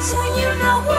So when you know